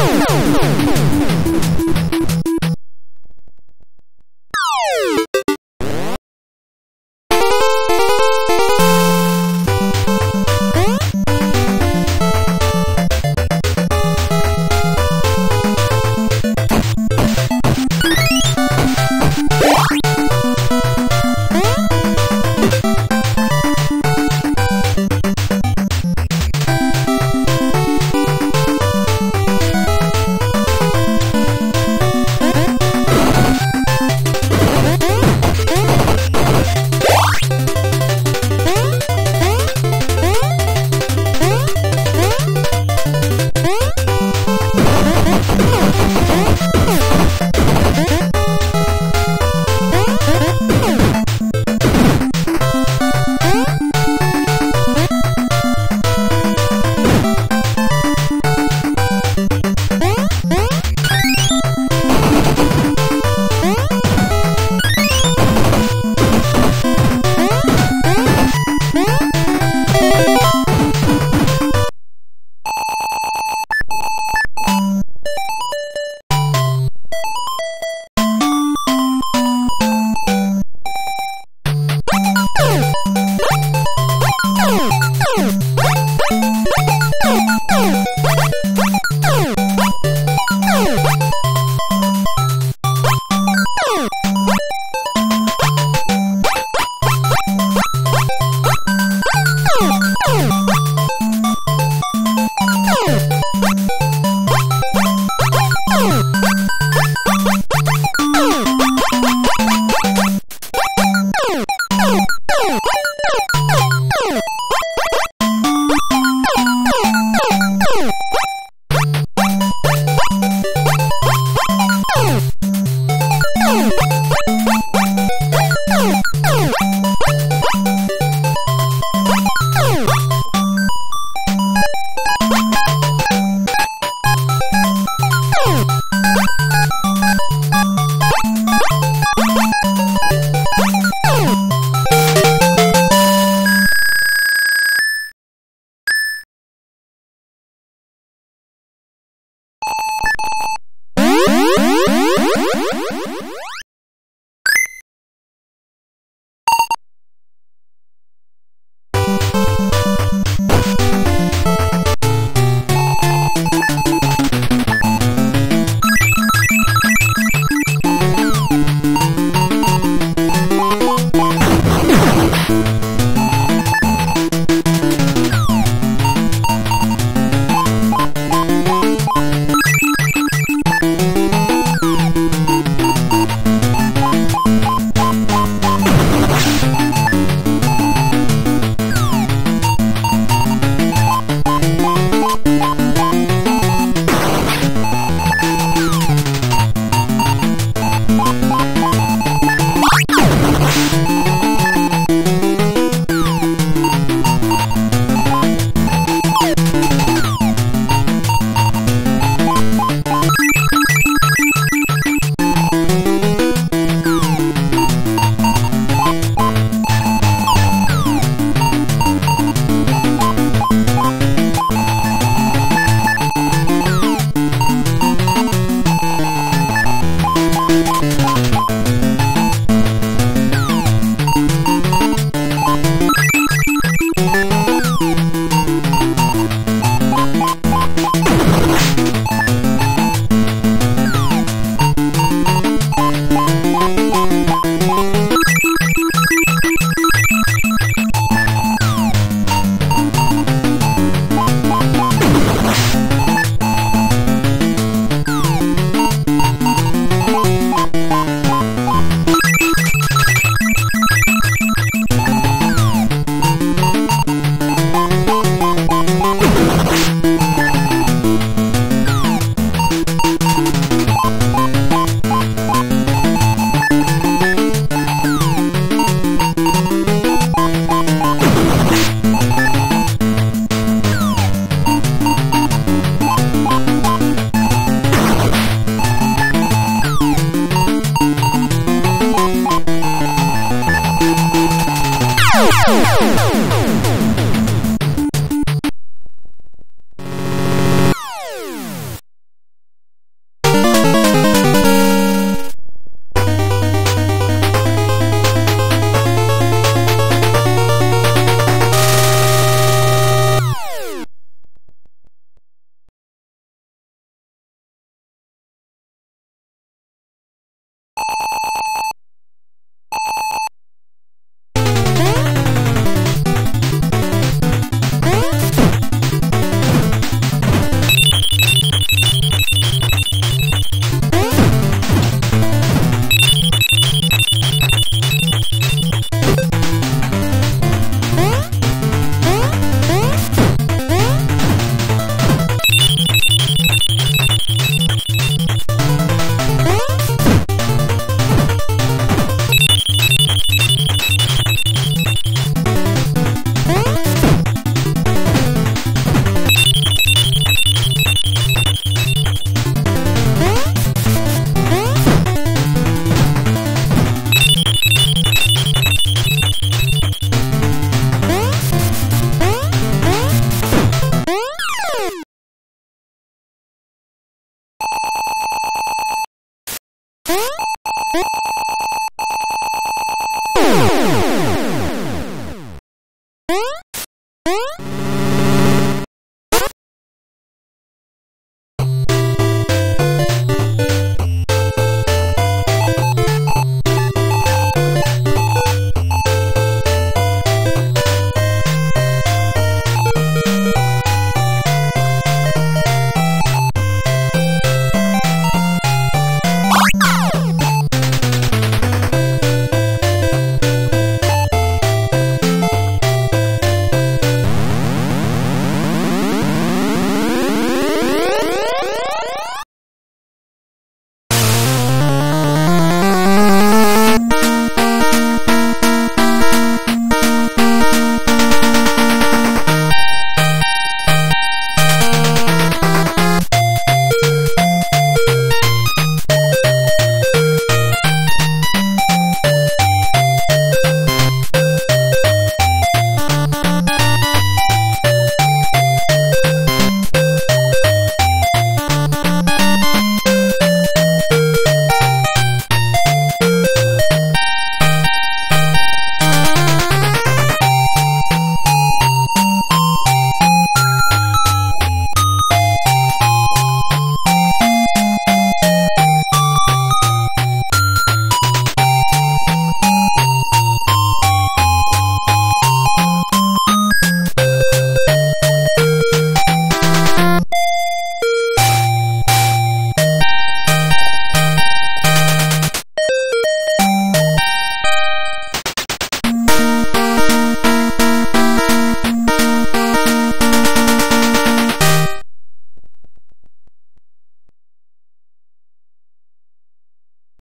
Oh! Música